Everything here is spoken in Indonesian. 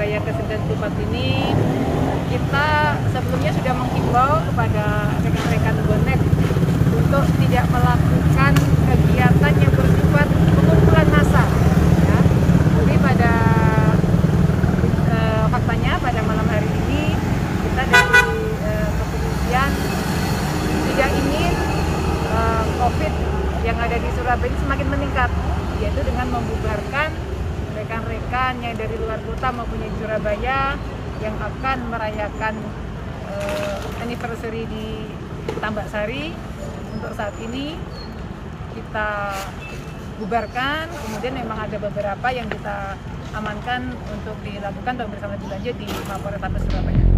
Surabaya ke-94 ini kita sebelumnya sudah menghimbau kepada rekan-rekan bonek untuk tidak melakukan kegiatan yang bersifat pengumpulan massa. Ya. Jadi pada e, faktanya pada malam hari ini kita dari e, kepolisian tidak ingin e, COVID yang ada di Surabaya ini semakin meningkat, yaitu dengan membubarkan rekan-rekan yang dari luar kota maupun yang Surabaya yang akan merayakan eh, anniversary di Tambak Sari untuk saat ini kita bubarkan kemudian memang ada beberapa yang kita amankan untuk dilakukan pemeriksaan lebih lanjut di Mapolres Surabaya.